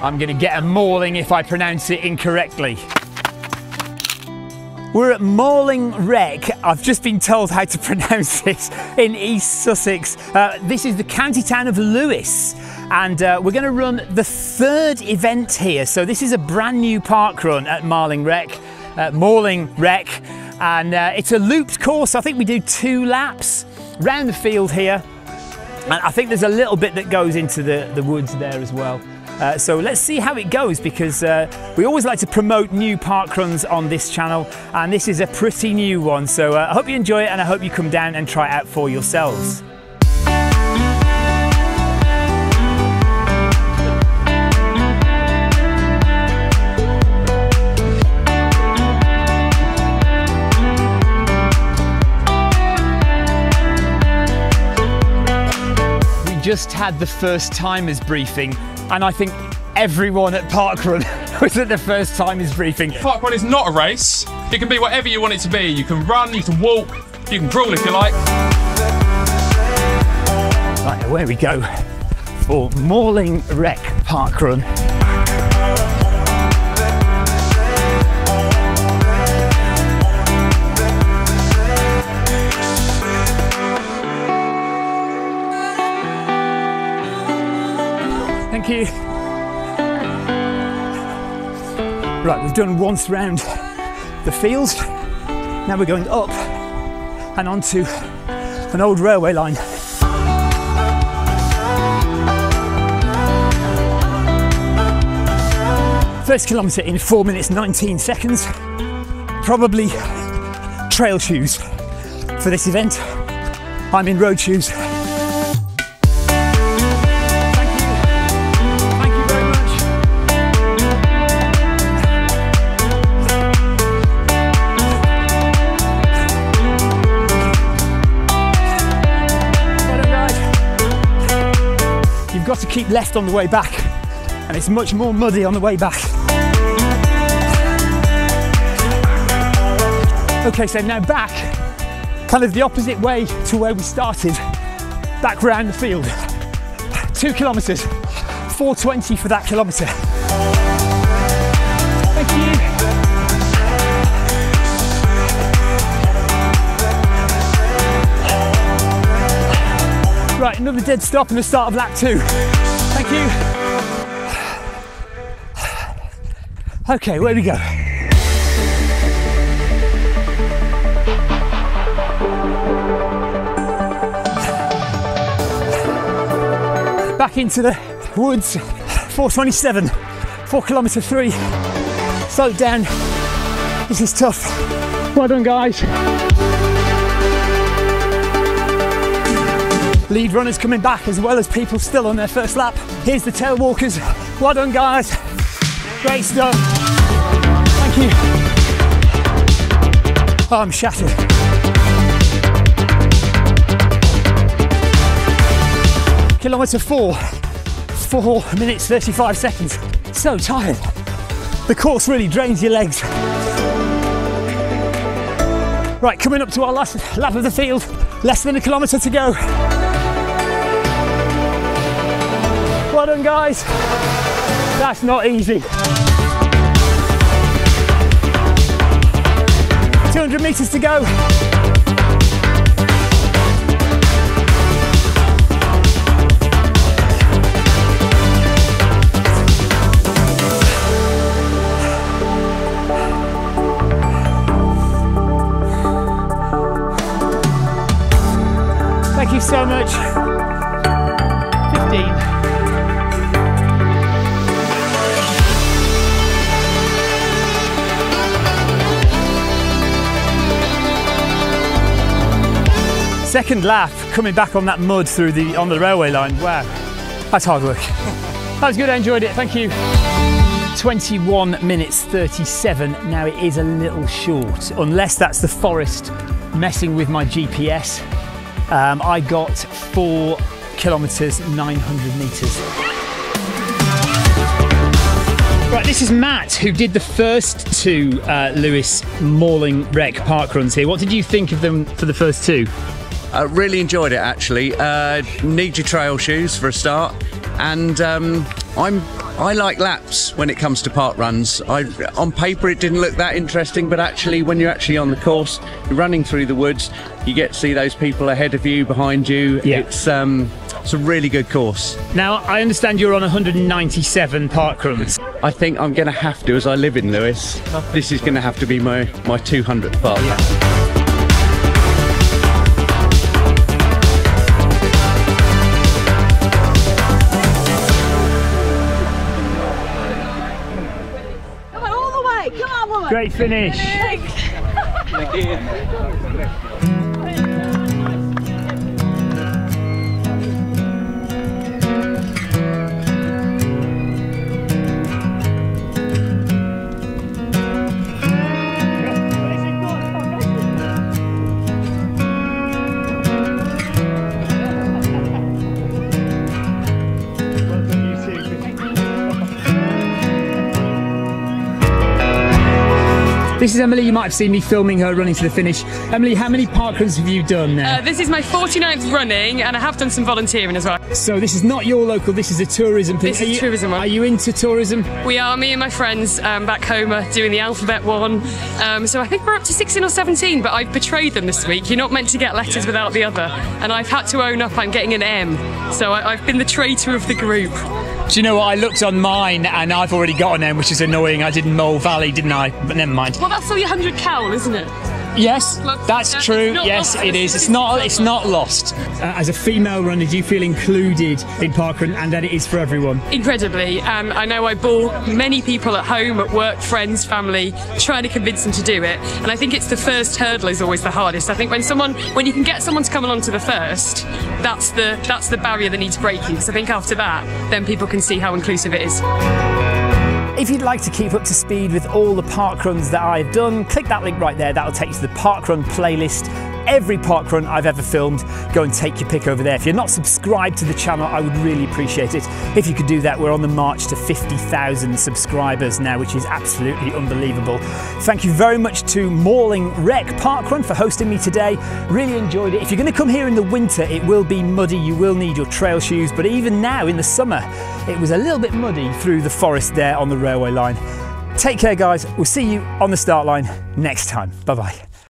I'm going to get a mauling if I pronounce it incorrectly. We're at Malling Rec. I've just been told how to pronounce this in East Sussex. Uh, this is the county town of Lewes, and uh, we're going to run the third event here. So this is a brand new park run at Malling Rec, uh, Rec, and uh, it's a looped course. I think we do two laps round the field here, and I think there's a little bit that goes into the, the woods there as well. Uh, so let's see how it goes because uh, we always like to promote new park runs on this channel and this is a pretty new one. So uh, I hope you enjoy it and I hope you come down and try it out for yourselves. Just had the first timers briefing and I think everyone at Parkrun was at the first timers briefing. Parkrun is not a race. It can be whatever you want it to be. You can run, you can walk, you can crawl if you like. Right, where we go for Malling Rec Parkrun. Thank you. Right, we've done once round the fields. Now we're going up and onto an old railway line. First kilometre in 4 minutes 19 seconds. Probably trail shoes for this event. I'm in road shoes. You've got to keep left on the way back, and it's much more muddy on the way back. Okay, so now back, kind of the opposite way to where we started, back round the field. Two kilometres, 420 for that kilometre. Right, another dead stop and the start of lap two. Thank you. Okay, where do we go? Back into the woods, 427, four kilometre three. It down. This is tough. Well done, guys. Lead runners coming back as well as people still on their first lap. Here's the tail walkers. Well done, guys. Great stuff. Thank you. Oh, I'm shattered. Kilometre four, four minutes 35 seconds. So tired. The course really drains your legs. Right, coming up to our last lap of the field, less than a kilometre to go. Well done, guys. That's not easy. 200 metres to go. Thank you so much. Second lap, coming back on that mud through the on the railway line. Wow, that's hard work. That was good. I enjoyed it. Thank you. 21 minutes 37. Now it is a little short, unless that's the forest messing with my GPS. Um, I got four kilometres, 900 metres. Right, this is Matt who did the first two uh, Lewes Malling Rec park runs here. What did you think of them for the first two? Uh, really enjoyed it actually. Uh, need your trail shoes for a start, and um, I'm I like laps when it comes to park runs. I, on paper, it didn't look that interesting, but actually, when you're actually on the course, you're running through the woods, you get to see those people ahead of you, behind you. Yeah. It's um, it's a really good course. Now, I understand you're on 197 park runs. I think I'm going to have to, as I live in Lewes, This is going to have to be my my 200th park. Come Great finish. This is Emily. You might have seen me filming her running to the finish. Emily, how many parkruns have you done now? Uh, this is my 49th running, and I have done some volunteering as well. so this is not your local. This is a tourism thing. This Are is you- tourism one. Are you into tourism? We are, me and my friends um, back home are doing the alphabet one. Um, so I think we're up to 16 or 17, but I've betrayed them this week. You're not meant to get letters without the other. And I've had to own up I'm getting an M. So I, I've been the traitor of the group. Do you know what? I looked on mine and I've already got an M, which is annoying. I did Mole Valley, didn't I? But never mind. Well, that's your 100 cowl, isn't it? Yes, that's true. Yes, lost. it is. It's not. It's not lost. Uh, as a female runner, do you feel included in parkrun and that it is for everyone? Incredibly. Um, I know I bore many people at home, at work, friends, family, trying to convince them to do it. And I think it's the first hurdle is always the hardest. I think when someone, when you can get someone to come along to the first, that's the that's the barrier that needs breaking. Because I think after that, then people can see how inclusive it is. If you'd like to keep up to speed with all the parkruns that I've done, click that link right there. That'll take you to the parkrun playlist. Every parkrun I've ever filmed, go and take your pick over there. If you're not subscribed to the channel, I would really appreciate it. If you could do that, we're on the march to 50,000 subscribers now, which is absolutely unbelievable. Thank you very much to Malling Rec Parkrun for hosting me today. Really enjoyed it. If you're going to come here in the winter, it will be muddy. You will need your trail shoes, but even now in the summer, it was a little bit muddy through the forest there on the railway line. Take care, guys. We'll see you on the start line next time. Bye bye.